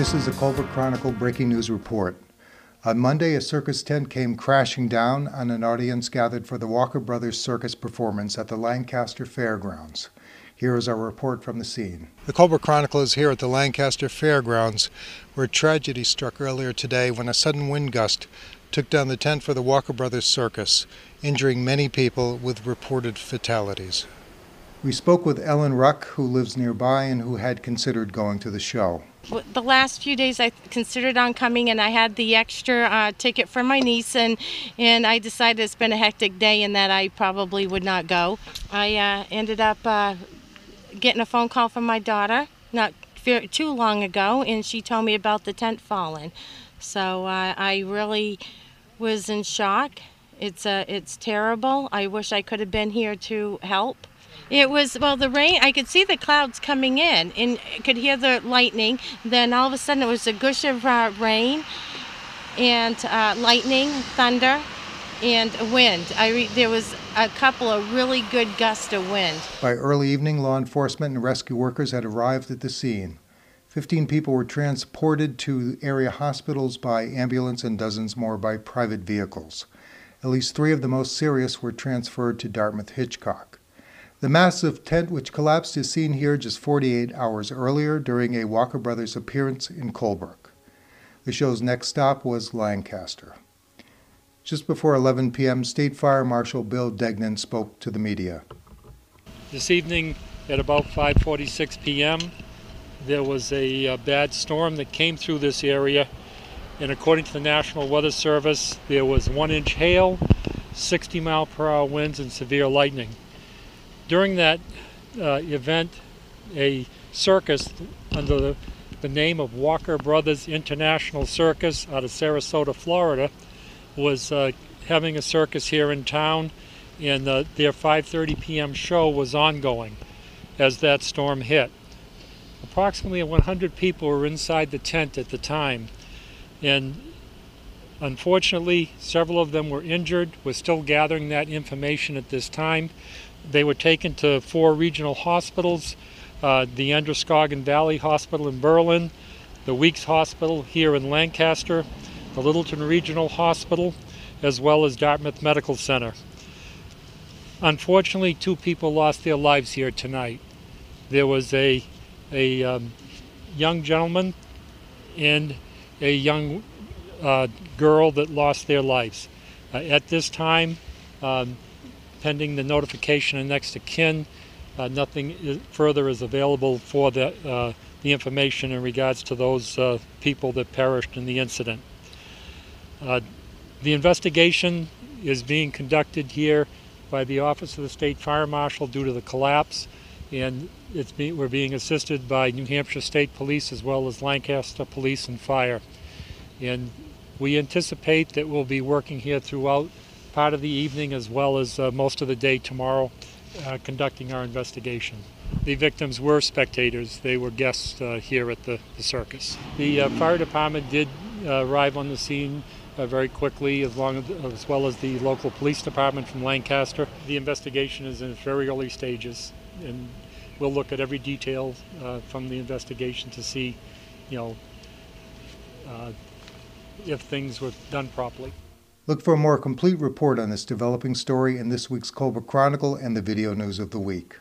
This is a Colebrook Chronicle breaking news report. On Monday, a circus tent came crashing down on an audience gathered for the Walker Brothers circus performance at the Lancaster Fairgrounds. Here is our report from the scene. The Colebrook Chronicle is here at the Lancaster Fairgrounds, where tragedy struck earlier today when a sudden wind gust took down the tent for the Walker Brothers circus, injuring many people with reported fatalities. We spoke with Ellen Ruck, who lives nearby and who had considered going to the show. The last few days, I considered on coming, and I had the extra uh, ticket for my niece, and and I decided it's been a hectic day, and that I probably would not go. I uh, ended up uh, getting a phone call from my daughter not too long ago, and she told me about the tent falling. So uh, I really was in shock. It's uh, it's terrible. I wish I could have been here to help. It was, well, the rain, I could see the clouds coming in and could hear the lightning. Then all of a sudden it was a gush of uh, rain and uh, lightning, thunder, and wind. I re- there was a couple of really good gusts of wind. By early evening, law enforcement and rescue workers had arrived at the scene. 15 people were transported to area hospitals by ambulance and dozens more by private vehicles. At least three of the most serious were transferred to Dartmouth Hitchcock. The massive tent which collapsed is seen here just 48 hours earlier during a Walker Brothers appearance in Colebrook. The show's next stop was Lancaster. Just before 11 p.m., State Fire Marshal Bill Degnan spoke to the media. This evening at about 5:46 p.m., there was a, a bad storm that came through this area, and according to the National Weather Service, there was one-inch hail, 60 mile per hour winds, and severe lightning during that uh, event, a circus under the, the, name of Walker Brothers International Circus out of Sarasota, Florida, was uh, having a circus here in town, and uh, their 5:30 p.m. show was ongoing as that storm hit. Approximately 100 people were inside the tent at the time, and unfortunately, several of them were injured. We're still gathering that information at this time. They were taken to four regional hospitals uh, the Androscoggin Valley Hospital in Berlin, the Weeks Hospital here in Lancaster, the Littleton Regional Hospital, as well as Dartmouth Medical Center. Unfortunately, two people lost their lives here tonight. There was a, a um, young gentleman and a young uh, girl that lost their lives. Uh, at this time, um, pending the notification of next of kin. Uh, nothing further is available for the, uh, the information in regards to those uh, people that perished in the incident. Uh, the investigation is being conducted here by the Office of the State Fire Marshal due to the collapse, and it's be, we're being assisted by New Hampshire State Police as well as Lancaster Police and Fire. And we anticipate that we'll be working here throughout part of the evening as well as uh, most of the day tomorrow uh, conducting our investigation. The victims were spectators. They were guests uh, here at the, the circus. The uh, fire department did uh, arrive on the scene uh, very quickly, as, long as, as, well as the local police department from Lancaster. The investigation is in its very early stages, and we'll look at every detail from the investigation to see, you know, if things were done properly. Look for a more complete report on this developing story in this week's Colebrook Chronicle and the video news of the week.